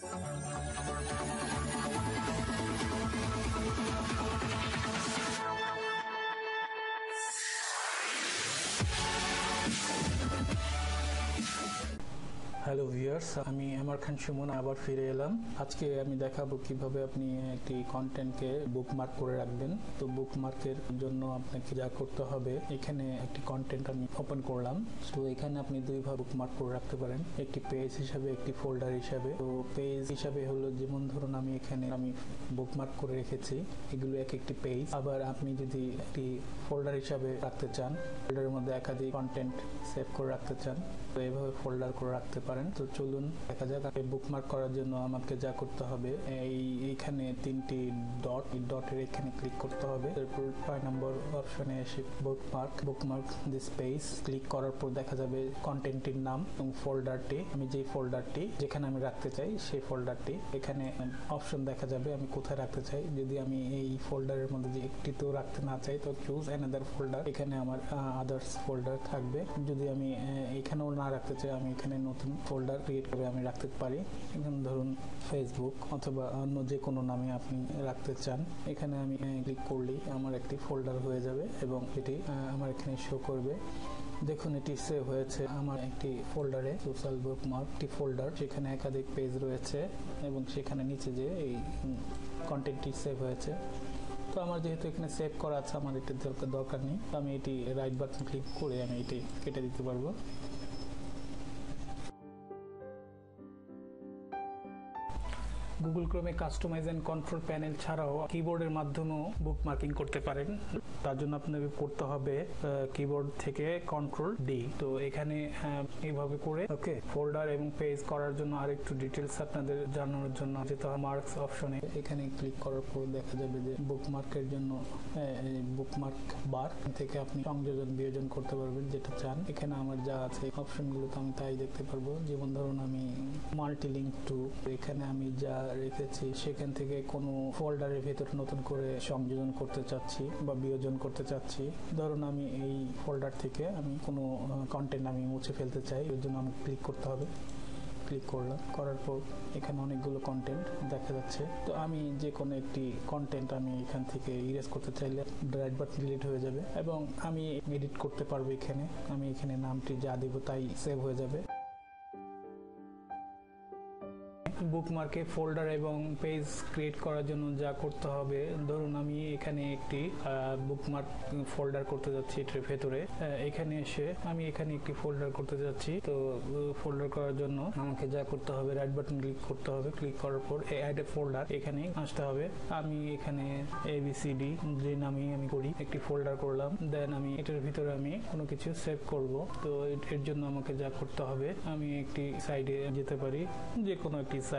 ハハハハ! Hello viewers আমি MR Khan Suman, আবার ফিরে এলাম। আজকে আমি দেখাবো কীভাবে আপনি একটি কন্টেন্টকে বুকমার্ক করে রাখবেন। তো বুকমার্কের জন্য আপনাকে যা করতে হবে, এখানে একটি কন্টেন্ট আমি ওপেন করলাম। তো এখানে আপনি দুইভাবে বুকমার্ক করে রাখতে পারেন। একটি পেজ হিসাবে, একটি ফোল্ডার হিসাবে। তো পেজ হিসাবে হলো, যেমন ধরুন আমি এখানে আমি বুকমার্ক করে রেখেছি, এগুলো এক একটি পেজ আবার আপনি যদি একটি ফোল্ডার হিসাবে রাখতে চান ফোল্ডারের মধ্যে একাধিক কন্টেন্ট সেভ করে রাখতে চান, তো এইভাবে ফোল্ডার করে রাখতে পারেন। তো চলুন, দেখা যাক বুকমার্ক করার জন্য আমাকে যা করতে হবে। এই, এইখানে তিনটি ডট এই ডটের এখানে ক্লিক করতে হবে। তারপর ছয় নম্বর অপশনে এসে bookmark bookmark this page click করার পর দেখা যাবে কন্টেন্টটির নাম এবং ফোল্ডারটি আমি যেই ফোল্ডারটি যেখানে আমি রাখতে চাই, সেই ফোল্ডারটি এখানে অপশন দেখা যাবে আমি কোথায় রাখতে চাই। যদি আমি এই ফোল্ডারের মধ্যে যে একটি তো রাখতে না চাই, তো চুজ অ্যানাদার ফোল্ডার এখানে আমার আদার্স ফোল্ডার থাকবে। যদি আমি এখানেও না রাখতে চাই, আমি এখানে নতুন ফোল্ডার ক্রিয়েট করে আমি রাখতে পারি। এখানে ধরুন ফেসবুক অথবা অন্য যে কোনো নামে আপনি রাখতে চান। এখানে আমি ক্লিক করলেই আমার একটি ফোল্ডার হয়ে যাবে এবং এটি আমার এখানে শো করবে। দেখুন, এটি সেভ হয়েছে আমার একটি ফোল্ডারে সোশ্যাল বুক মার্ক একটি ফোল্ডার সেখানে একাধিক পেজ রয়েছে এবং সেখানে নিচে যে এই কন্টেন্টটি সেভ হয়েছে। তো আমার যেহেতু এখানে সেভ করা আছে, আমার এটির দরকার নেই। তো আমি এটি রাইট বাটন ক্লিক করে আমি এটি কেটে দিতে পারব। গুগল ক্রোমে কাস্টমাইজ অ্যান্ড কন্ট্রোল প্যানেল ছাড়াও কিবোর্ডের মাধ্যমেও বুক মার্কিং করতে পারেন। তার জন্য আপনাকে করতে হবে কিবোর্ড থেকে কন্ট্রোল ডি তো এখানে এইভাবে করে ওকে ফোল্ডার এবং পেজ করার জন্য আর একটু ডিটেলস আপনাদের জানানোর জন্য। যেতে হয় মার্কস অপশনে এখানে ক্লিক করার পর দেখা যাবে যে বুক মার্কের জন্য বুক মার্ক বার থেকে আপনি সংযোজন বিয়োজন করতে পারবেন, যেটা চান। এখানে আমার যা আছে অপশনগুলো তো আমি তাই দেখতে পারব। যেমন ধরুন আমি মাল্টি লিঙ্ক টু এখানে আমি যা রেখেছি। সেখান থেকে কোনো ফোল্ডারের ভেতর নতুন করে সংযোজন করতে চাচ্ছি বা বিয়োজন করতে চাচ্ছি। ধরুন আমি এই ফোল্ডার থেকে আমি কোনো কন্টেন্ট আমি মুছে ফেলতে চাই ওই জন্য আমাকে ক্লিক করতে হবে। ক্লিক করলাম। করার পর এখানে অনেকগুলো কন্টেন্ট দেখা যাচ্ছে। তো আমি যে কোনো একটি কন্টেন্ট আমি এখান থেকে ইরেজ করতে চাইলে রাইট বাটন ডিলিট হয়ে যাবে এবং আমি এডিট করতে পারব এখানে। আমি এখানে নামটি যা দেবো তাই সেভ হয়ে যাবে। বুকমার্কে ফোল্ডার এবং পেজ ক্রিয়েট করার জন্য যা করতে হবে, ধরুন আমি এখানে একটি বুকমার্ক ফোল্ডার করতে যাচ্ছি এটার ভেতরে। এখানে এসে আমি এখানে একটি ফোল্ডার করতে যাচ্ছি। তো ফোল্ডার করার জন্য আমাকে যা করতে হবে রাইট বাটন ক্লিক করতে হবে। ক্লিক করার পর অ্যাড এ ফোল্ডার এখানে আসতে হবে। আমি এখানে এ বি সি ডি যে নামে আমি করি, একটি ফোল্ডার করলাম। দেন আমি এটার ভিতরে আমি কোনো কিছু সেভ করব। তো এর জন্য আমাকে যা করতে হবে, আমি একটি সাইডে যেতে পারি যে কোনো একটি সাইড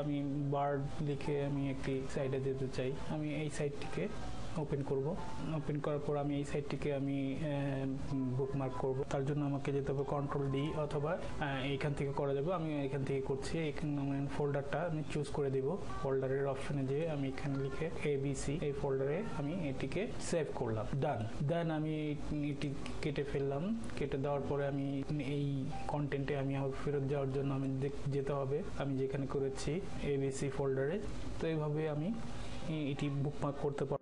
আমি বার্ড লিখে আমি একটি সাইডে যেতে চাই। আমি এই সাইডটিকে ওপেন করব। ওপেন করার পর আমি এই সাইটটিকে আমি বুকমার্ক করব। তার জন্য আমাকে যেতে হবে কন্ট্রোল ডি অথবা এইখান থেকে করা যাবে। আমি এখান থেকে করছি। এখানে ফোল্ডারটা আমি চুজ করে দিব। ফোল্ডারের অপশনে যে আমি এখানে লিখে এ সি এই ফোল্ডারে আমি এটিকে সেভ করলাম। ডান দেন আমি এটি কেটে ফেললাম। কেটে দেওয়ার পরে আমি এই কন্টেন্টে আমি আবার ফেরত যাওয়ার জন্য আমি যেতে হবে। আমি যেখানে করেছি এবিসি ফোল্ডারে তো এইভাবে আমি এটি বুকমার্ক করতে পারব।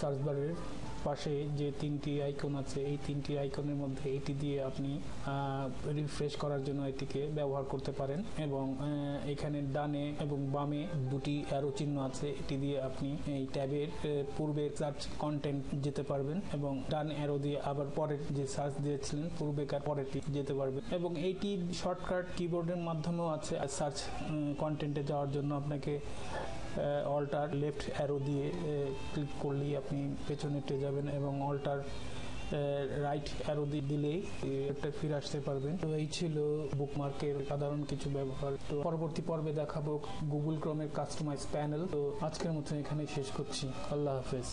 সার্চ বারের পাশে যে তিনটি আইকন আছে, এই তিনটি আইকনের মধ্যে এটি দিয়ে আপনি রিফ্রেশ করার জন্য এটিকে ব্যবহার করতে পারেন এবং এখানে ডানে এবং বামে দুটি অ্যারো চিহ্ন আছে, এটি দিয়ে আপনি এই ট্যাবের পূর্বে সার্চ কন্টেন্ট যেতে পারবেন এবং ডান অ্যারো দিয়ে আবার পরের যে সার্চ দিয়েছিলেন পূর্বেকার পরেরটি যেতে পারবেন। এবং এইটি শর্টকাট কিবোর্ডের মাধ্যমেও আছে সার্চ কন্টেন্টে যাওয়ার জন্য আপনাকে অল্টার লেফট অ্যারো দিয়ে ক্লিক করলেই আপনি পেছনে পেছনেটে যাবেন এবং অল্টার রাইট অ্যারো দিয়ে দিলেই একটা ফিরে আসতে পারবেন। তো এই ছিল বুকমার্কের সাধারণ কিছু ব্যবহার। তো পরবর্তী পর্বে দেখাবো গুগল ক্রমের কাস্টমাইজ প্যানেল তো আজকের মতো এখানে শেষ করছি। আল্লাহ হাফেজ।